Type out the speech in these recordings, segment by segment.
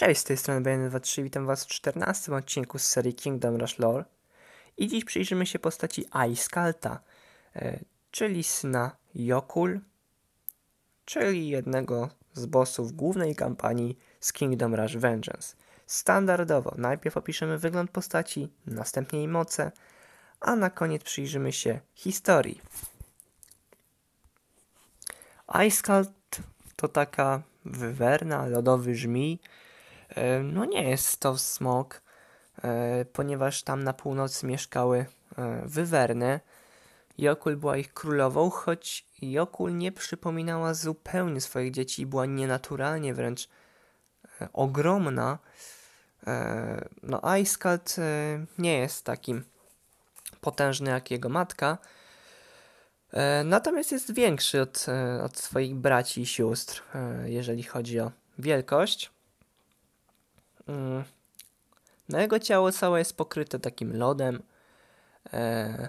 Cześć, z tej strony BN23, witam Was w 14 odcinku z serii Kingdom Rush Lore i dziś przyjrzymy się postaci Aiskalta, e, czyli syna Jokul, czyli jednego z bossów głównej kampanii z Kingdom Rush Vengeance. Standardowo najpierw opiszemy wygląd postaci, następnie jej moce, a na koniec przyjrzymy się historii. Aiskalt to taka wywerna, lodowy żmij, no nie jest to smok, e, ponieważ tam na północy mieszkały e, wywerny. Jokul była ich królową, choć Jokul nie przypominała zupełnie swoich dzieci, była nienaturalnie wręcz ogromna. No, Icecat nie jest takim potężny jak jego matka, natomiast jest większy od, od swoich braci i sióstr, jeżeli chodzi o wielkość. No jego ciało całe jest pokryte takim lodem e,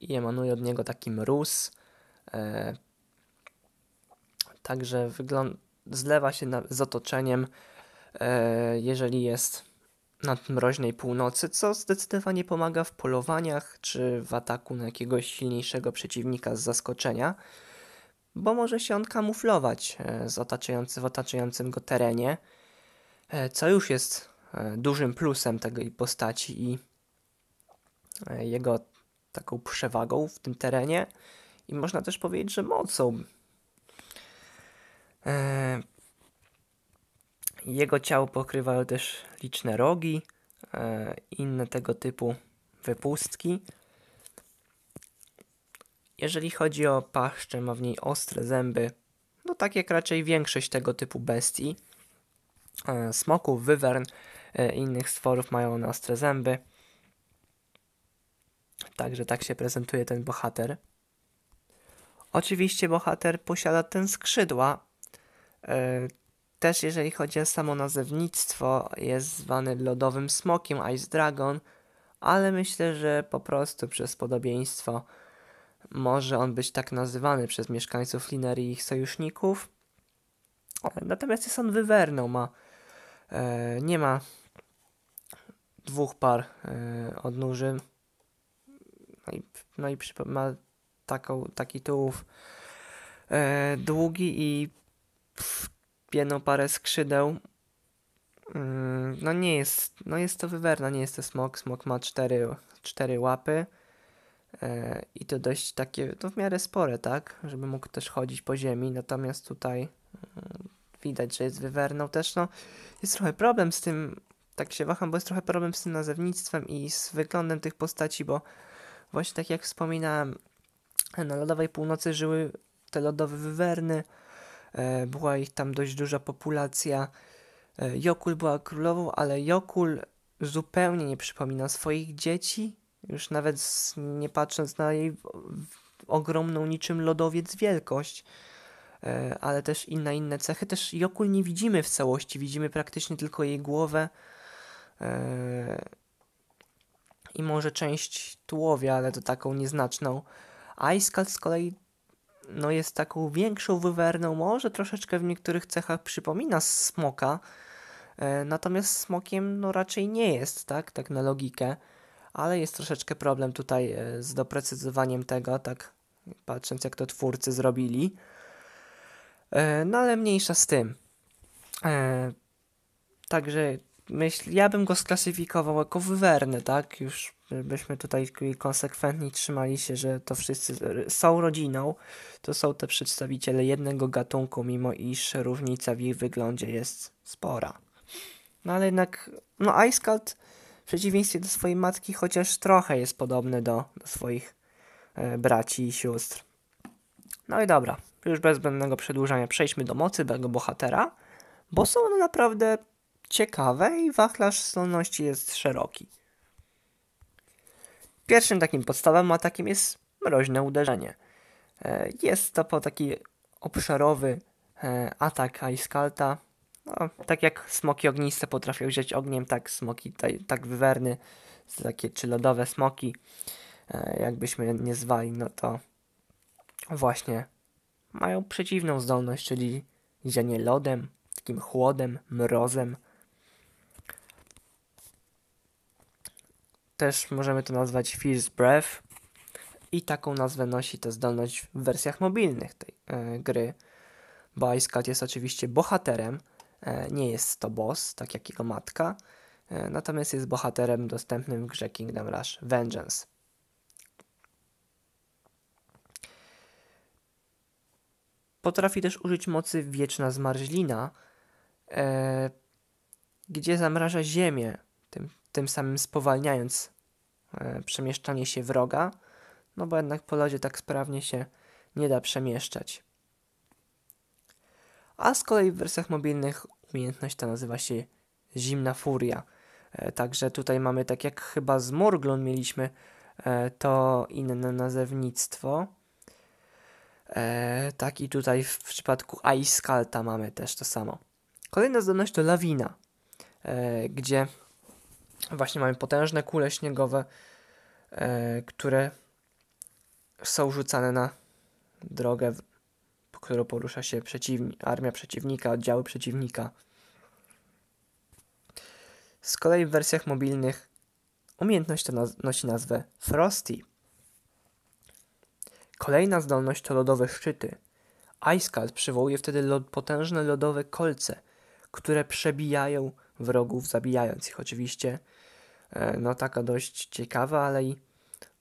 i emanuje od niego taki mróz. E, także wygląda, zlewa się na, z otoczeniem, e, jeżeli jest na mroźnej północy, co zdecydowanie pomaga w polowaniach czy w ataku na jakiegoś silniejszego przeciwnika z zaskoczenia, bo może się on kamuflować e, z otaczający, w otaczającym go terenie co już jest e, dużym plusem tej postaci i e, jego taką przewagą w tym terenie i można też powiedzieć, że mocą. Jego ciało pokrywają też liczne rogi, inne tego typu wypustki. Jeżeli chodzi o paszczę, ma w niej ostre zęby, no tak jak raczej większość tego typu bestii. E, smoków, wywern e, innych stworów mają one ostre zęby. Także tak się prezentuje ten bohater. Oczywiście bohater posiada ten skrzydła. E, też jeżeli chodzi o samo nazewnictwo, jest zwany lodowym smokiem Ice Dragon, ale myślę, że po prostu przez podobieństwo może on być tak nazywany przez mieszkańców Linerii i ich sojuszników. Natomiast jest on wywerną, ma E, nie ma dwóch par e, odnóży. No i, no i ma taką, taki tułów e, długi i jedną parę skrzydeł. Mm, no nie jest, no jest to wywerna, nie jest to smok. Smok ma cztery, cztery łapy i to dość takie, to w miarę spore, tak, żeby mógł też chodzić po ziemi, natomiast tutaj mm, widać, że jest wywerną też, no jest trochę problem z tym, tak się waham, bo jest trochę problem z tym nazewnictwem i z wyglądem tych postaci, bo właśnie tak jak wspominałem, na lodowej północy żyły te lodowe wywerny, e, była ich tam dość duża populacja. E, Jokul była królową, ale Jokul zupełnie nie przypomina swoich dzieci, już nawet nie patrząc na jej ogromną niczym lodowiec wielkość. E, ale też i na inne cechy. Też Jokul nie widzimy w całości, widzimy praktycznie tylko jej głowę e, i może część tułowia, ale to taką nieznaczną. Icecat z kolei no jest taką większą wywerną, może troszeczkę w niektórych cechach przypomina smoka, e, natomiast smokiem no raczej nie jest, tak, tak na logikę, ale jest troszeczkę problem tutaj z doprecyzowaniem tego, tak patrząc jak to twórcy zrobili. E, no ale mniejsza z tym. E, także myśl, ja bym go sklasyfikował jako wywerny, tak? Już byśmy tutaj konsekwentnie trzymali się, że to wszyscy są rodziną, to są te przedstawiciele jednego gatunku, mimo iż różnica w ich wyglądzie jest spora. No ale jednak, no Icecald w przeciwieństwie do swojej matki chociaż trochę jest podobny do, do swoich e, braci i sióstr. No i dobra, już bez zbędnego przedłużania przejdźmy do mocy tego bohatera, bo są one naprawdę ciekawe i wachlarz zdolności jest szeroki. Pierwszym takim podstawowym atakiem jest mroźne uderzenie. E, jest to taki obszarowy e, atak Aiskalta. No, tak jak smoki ogniste potrafią wziąć ogniem, tak smoki, tak wywerny, takie czy lodowe smoki, e, jakbyśmy nie zwali, no to właśnie mają przeciwną zdolność, czyli zianie lodem, takim chłodem, mrozem. Też możemy to nazwać Fierce Breath. I taką nazwę nosi ta zdolność w wersjach mobilnych tej e, gry. Bo Ice Cat jest oczywiście bohaterem, e, nie jest to boss, tak jak jego matka, e, natomiast jest bohaterem dostępnym w grze Kingdom Rush Vengeance. Potrafi też użyć mocy Wieczna Zmarzlina, e, gdzie zamraża ziemię, tym, tym samym spowalniając e, przemieszczanie się wroga, no bo jednak po lodzie tak sprawnie się nie da przemieszczać. A z kolei w wersjach mobilnych umiejętność ta nazywa się Zimna Furia. E, także tutaj mamy, tak jak chyba z Morglon mieliśmy, e, to inne nazewnictwo. E, tak i tutaj w przypadku Ice Skalta mamy też to samo. Kolejna zdolność to lawina, e, gdzie właśnie mamy potężne kule śniegowe, e, które są rzucane na drogę, po którą porusza się przeciwni armia przeciwnika, oddziały przeciwnika. Z kolei w wersjach mobilnych umiejętność ta nosi nazwę Frosty. Kolejna zdolność to lodowe szczyty. Icecald przywołuje wtedy lod, potężne lodowe kolce, które przebijają wrogów, zabijając ich oczywiście. E, no taka dość ciekawa, ale i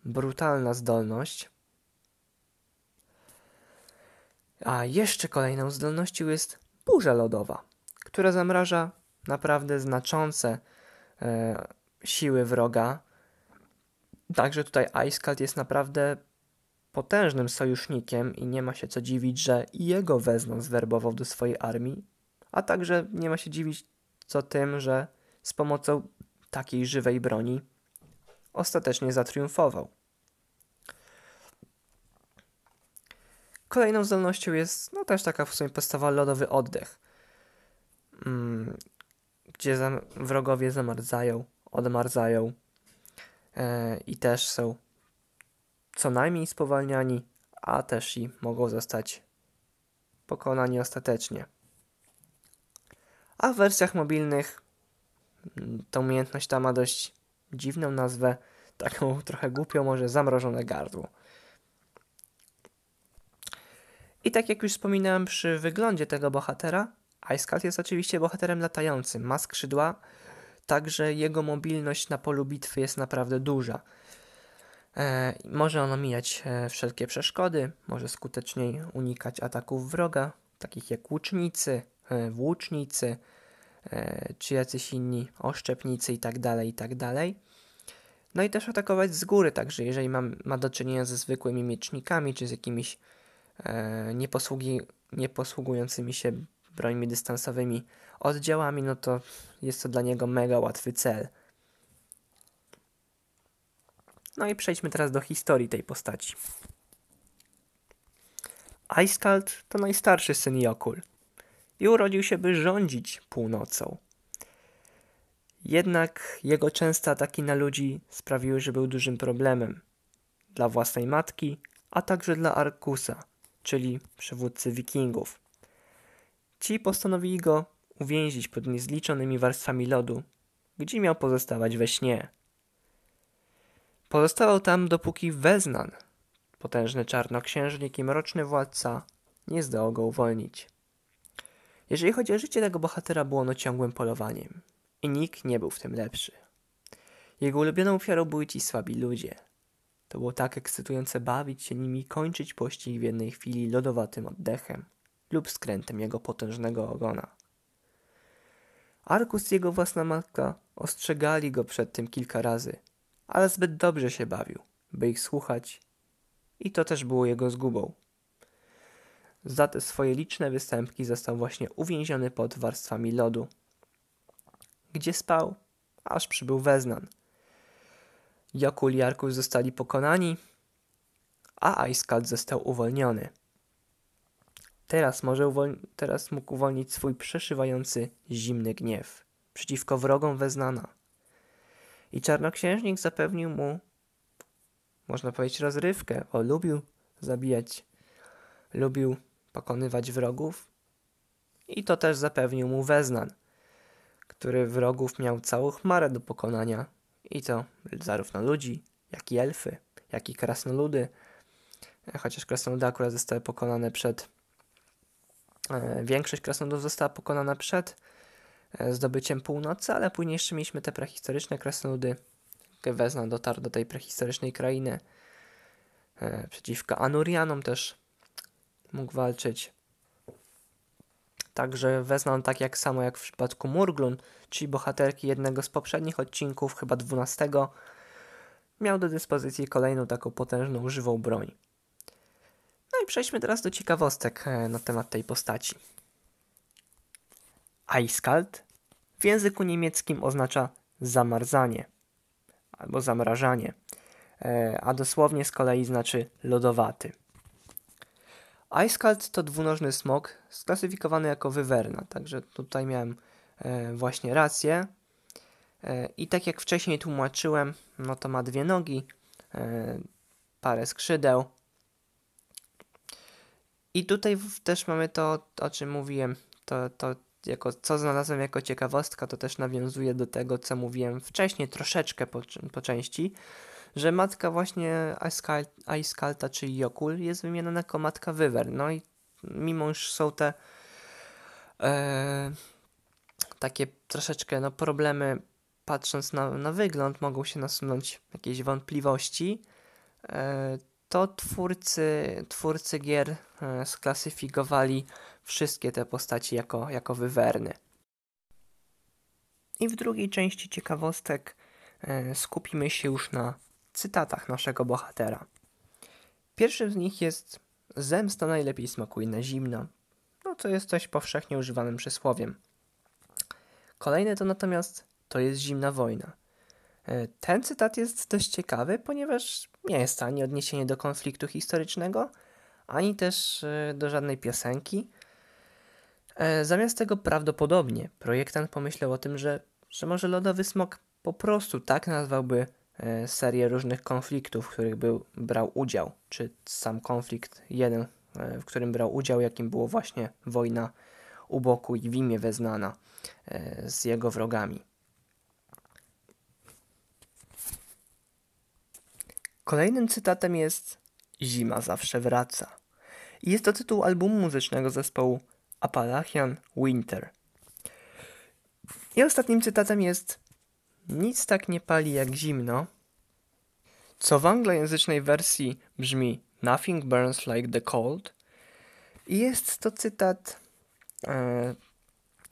brutalna zdolność. A jeszcze kolejną zdolnością jest burza lodowa, która zamraża naprawdę znaczące e, siły wroga. Także tutaj Icecald jest naprawdę potężnym sojusznikiem i nie ma się co dziwić, że i jego Weznon zwerbował do swojej armii, a także nie ma się dziwić co tym, że z pomocą takiej żywej broni ostatecznie zatriumfował. Kolejną zdolnością jest no też taka w sumie podstawowa lodowy oddech, mm, gdzie zam wrogowie zamarzają, odmarzają e, i też są co najmniej spowalniani, a też i mogą zostać pokonani ostatecznie. A w wersjach mobilnych mm, ta umiejętność ta ma dość dziwną nazwę, taką trochę głupią, może zamrożone gardło. I tak jak już wspominałem przy wyglądzie tego bohatera, Icecald jest oczywiście bohaterem latającym, ma skrzydła, także jego mobilność na polu bitwy jest naprawdę duża. E, może on omijać e, wszelkie przeszkody, może skuteczniej unikać ataków wroga, takich jak łucznicy, e, włócznicy, czy jacyś inni oszczepnicy itd., tak itd. Tak no i też atakować z góry, także jeżeli ma, ma do czynienia ze zwykłymi miecznikami, czy z jakimiś e, nieposługi, nieposługującymi się brońmi dystansowymi oddziałami, no to jest to dla niego mega łatwy cel. No i przejdźmy teraz do historii tej postaci. Icecald to najstarszy syn Jokul i urodził się, by rządzić północą. Jednak jego częste ataki na ludzi sprawiły, że był dużym problemem dla własnej matki, a także dla Arkusa, czyli przywódcy wikingów. Ci postanowili go uwięzić pod niezliczonymi warstwami lodu, gdzie miał pozostawać we śnie. Pozostawał tam dopóki Weznan, potężny czarnoksiężnik i mroczny władca, nie zdołał go uwolnić. Jeżeli chodzi o życie tego bohatera, było ono ciągłym polowaniem i nikt nie był w tym lepszy. Jego ulubioną ofiarą byli ci słabi ludzie. To było tak ekscytujące bawić się nimi, kończyć pościg w jednej chwili lodowatym oddechem lub skrętem jego potężnego ogona. Arkus i jego własna matka ostrzegali go przed tym kilka razy, ale zbyt dobrze się bawił, by ich słuchać i to też było jego zgubą. Za te swoje liczne występki został właśnie uwięziony pod warstwami lodu, gdzie spał, aż przybył Weznan. Jokul i Arkus zostali pokonani, a Icecald został uwolniony. Teraz, może teraz mógł uwolnić swój przeszywający zimny gniew przeciwko wrogom Weznana i czarnoksiężnik zapewnił mu, można powiedzieć, rozrywkę, bo lubił zabijać, lubił pokonywać wrogów I to też zapewnił mu Weznan, który wrogów miał całą chmarę do pokonania. I to zarówno ludzi, jak i elfy, jak i krasnoludy. Chociaż krasnoludy akurat zostały pokonane przed... E, większość krasnoludów została pokonana przed e, zdobyciem północy, ale później jeszcze mieliśmy te prehistoryczne krasnoludy. Weznan dotarł do tej prehistorycznej krainy. E, przeciwko Anurianom też mógł walczyć. Także wezmę tak jak samo jak w przypadku Murglun, czyli bohaterki jednego z poprzednich odcinków, chyba 12, miał do dyspozycji kolejną taką potężną, żywą broń. No i przejdźmy teraz do ciekawostek e, na temat tej postaci. Eiskalt w języku niemieckim oznacza zamarzanie albo zamrażanie, e, a dosłownie z kolei znaczy lodowaty. Icecald to dwunożny smok sklasyfikowany jako wywerna, także tutaj miałem e, właśnie rację. E, I tak jak wcześniej tłumaczyłem, no to ma dwie nogi, parę skrzydeł. I tutaj też mamy to, o czym mówiłem, to, to jako, co znalazłem jako ciekawostka, to też nawiązuje do tego, co mówiłem wcześniej, troszeczkę po, po części, że matka właśnie Aiskalta, czyli Jokul, jest wymieniona jako matka Wywer. No i mimo że są te e, takie troszeczkę no, problemy, patrząc na, na wygląd, mogą się nasunąć jakieś wątpliwości, e, to twórcy, twórcy gier e, sklasyfikowali wszystkie te postaci jako, jako wywerny. I w drugiej części ciekawostek e, skupimy się już na cytatach naszego bohatera. Pierwszym z nich jest zemsta najlepiej smakuje na zimno, no co jest dość powszechnie używanym przysłowiem. Kolejne to natomiast to jest zimna wojna. E, ten cytat jest dość ciekawy, ponieważ nie jest to ani odniesienie do konfliktu historycznego, ani też e, do żadnej piosenki. E, zamiast tego prawdopodobnie projektant pomyślał o tym, że, że może lodowy smok po prostu tak nazwałby E, serię różnych konfliktów, w których był, brał udział, czy sam konflikt jeden, e, w którym brał udział, jakim było właśnie wojna u boku i w imię Weznana z jego wrogami. Kolejnym cytatem jest Zima zawsze wraca. Jest to tytuł albumu muzycznego zespołu Appalachian Winter. I ostatnim cytatem jest nic tak nie pali jak zimno, co w anglojęzycznej wersji brzmi Nothing burns like the cold. I jest to cytat e,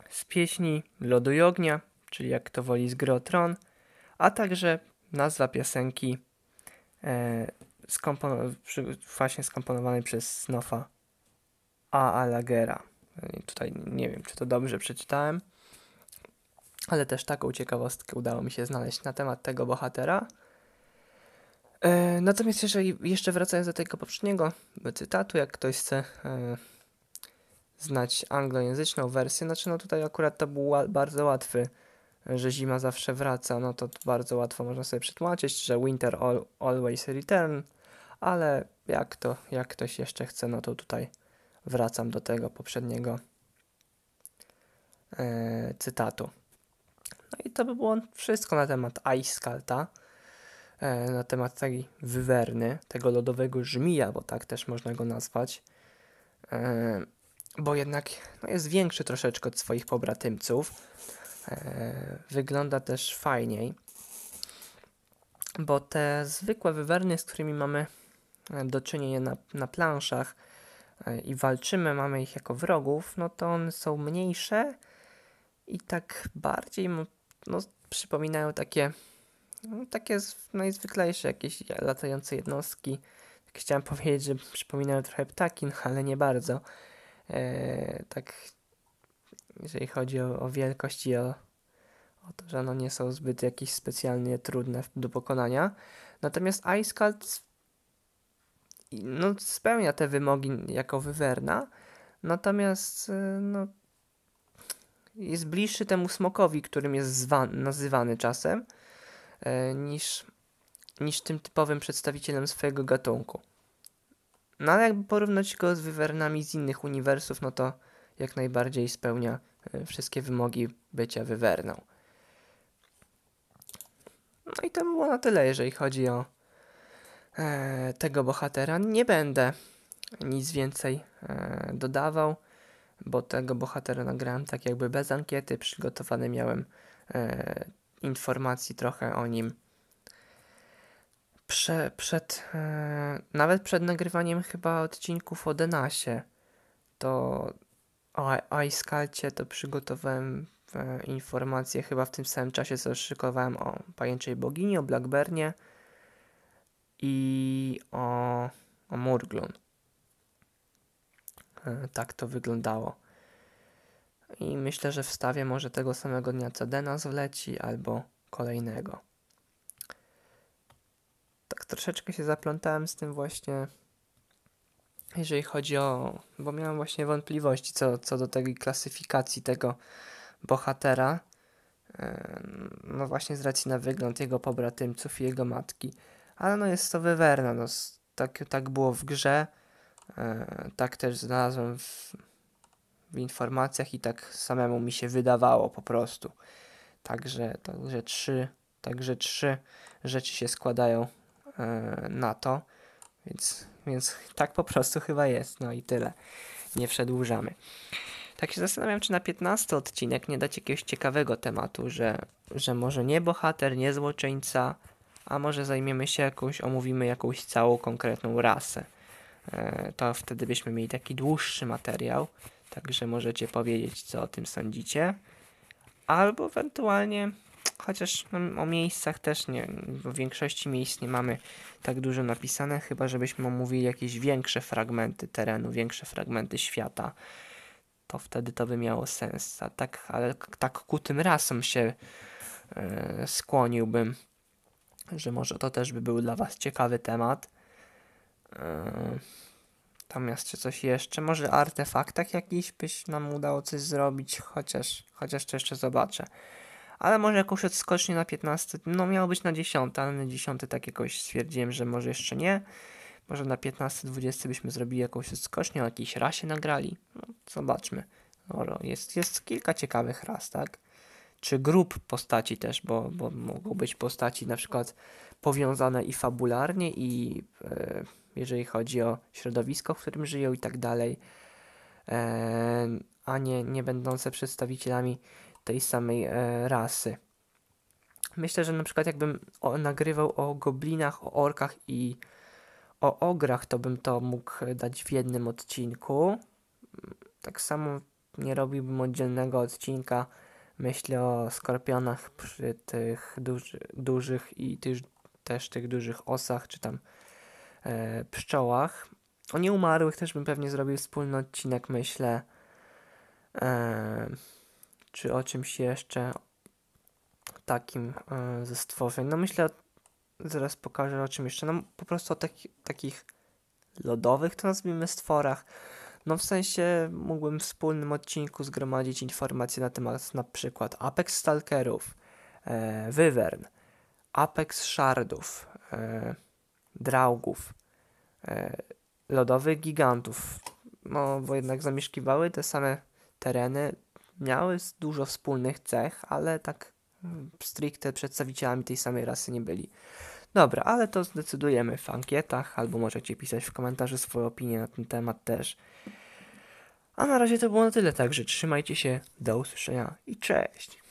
z pieśni Lodu i Ognia, czyli jak to woli z gry o Tron, a także nazwa piosenki e, skompono- właśnie skomponowanej przez Snofa A. Alagera. Tutaj nie wiem, czy to dobrze przeczytałem ale też taką ciekawostkę udało mi się znaleźć na temat tego bohatera. E, natomiast jeżeli jeszcze wracając do tego poprzedniego cytatu, jak ktoś chce e, znać anglojęzyczną wersję, znaczy no tutaj akurat to był bardzo łatwy, że zima zawsze wraca, no to bardzo łatwo można sobie przetłumaczyć, że winter always return, ale jak to, jak ktoś jeszcze chce, no to tutaj wracam do tego poprzedniego e, cytatu. No i to by było wszystko na temat Icecalta, e, na temat tej wywerny, tego lodowego żmija, bo tak też można go nazwać, e, bo jednak no jest większy troszeczkę od swoich pobratymców. E, wygląda też fajniej, bo te zwykłe wywerny, z którymi mamy do czynienia na, na planszach i walczymy, mamy ich jako wrogów, no to one są mniejsze i tak bardziej no, przypominają takie, no, takie najzwyklejsze jakieś latające jednostki. Tak chciałem powiedzieć, że przypominają trochę ptaki, no, ale nie bardzo. E, tak, jeżeli chodzi o, o wielkość i o, o to, że no nie są zbyt jakieś specjalnie trudne do pokonania. Natomiast Ice Cult no, spełnia te wymogi jako wywerna, natomiast e, no, jest bliższy temu smokowi, którym jest nazywany czasem, e, niż, niż tym typowym przedstawicielem swojego gatunku. No ale jakby porównać go z wywernami z innych uniwersów, no to jak najbardziej spełnia e, wszystkie wymogi bycia wywerną. No i to było na tyle, jeżeli chodzi o tego bohatera. Nie będę nic więcej e, dodawał, bo tego bohatera nagrałem tak jakby bez ankiety. Przygotowany miałem e, informacji trochę o nim. Prze, przed, e, nawet przed nagrywaniem chyba odcinków o Denasie, to o Icekalcie to przygotowałem e, informacje chyba w tym samym czasie, co szykowałem o Pajęczej Bogini, o Blackbernie i o, o Murglun. E, tak to wyglądało. I myślę, że wstawię może tego samego dnia, co Denas wleci, albo kolejnego. Tak troszeczkę się zaplątałem z tym właśnie, jeżeli chodzi o... bo miałem właśnie wątpliwości co, co do tej klasyfikacji tego bohatera. E, no właśnie z racji na wygląd jego pobratymców i jego matki. Ale no jest to wywerna, no tak, tak było w grze. E, tak też znalazłem w, w informacjach i tak samemu mi się wydawało po prostu. Także, także trzy, także trzy rzeczy się składają e, na to, więc, więc tak po prostu chyba jest. No i tyle. Nie przedłużamy. Tak się zastanawiam, czy na 15 odcinek nie dać jakiegoś ciekawego tematu, że, że może nie bohater, nie złoczyńca, a może zajmiemy się jakąś, omówimy jakąś całą konkretną rasę. E, to wtedy byśmy mieli taki dłuższy materiał, także możecie powiedzieć, co o tym sądzicie. Albo ewentualnie, chociaż no, o miejscach też nie, w większości miejsc nie mamy tak dużo napisane, chyba żebyśmy omówili jakieś większe fragmenty terenu, większe fragmenty świata. To wtedy to by miało sens. A tak, ale tak ku tym rasom się e, skłoniłbym, że może to też by był dla Was ciekawy temat. Yy, tam jest coś jeszcze. Może artefaktach jakiś byś nam udało coś zrobić, chociaż, chociaż to jeszcze zobaczę. Ale może jakąś odskocznię na 15. No miało być na 10, ale na 10 tak jakoś stwierdziłem, że może jeszcze nie. Może na 15-20 byśmy zrobili jakąś odskocznię, o jakiejś rasie nagrali. No, zobaczmy. Jest, jest kilka ciekawych ras, tak? Czy grup postaci też, bo, bo mogą być postaci na przykład powiązane i fabularnie, i e, jeżeli chodzi o środowisko, w którym żyją i tak dalej, e, a nie, nie będące przedstawicielami tej samej e, rasy. Myślę, że na przykład jakbym o, nagrywał o goblinach, o orkach i o ograch, to bym to mógł dać w jednym odcinku. Tak samo nie robiłbym oddzielnego odcinka. Myślę o skorpionach przy tych duży, dużych i też, też tych dużych osach, czy tam e, pszczołach. O nieumarłych też bym pewnie zrobił wspólny odcinek, myślę. E, czy o czymś jeszcze takim e, ze stworzeń. No myślę, zaraz pokażę o czym jeszcze. No po prostu o taki, takich lodowych, to nazwijmy, stworach. No w sensie mógłbym w wspólnym odcinku zgromadzić informacje na temat na przykład Apex Stalkerów, e, Wyvern, Apex Shardów, e, Draugów, e, lodowych gigantów, no bo jednak zamieszkiwały te same tereny, miały dużo wspólnych cech, ale tak mm, stricte przedstawicielami tej samej rasy nie byli. Dobra, ale to zdecydujemy w ankietach, albo możecie pisać w komentarzu swoje opinie na ten temat też. A na razie to było na tyle, także trzymajcie się, do usłyszenia i cześć!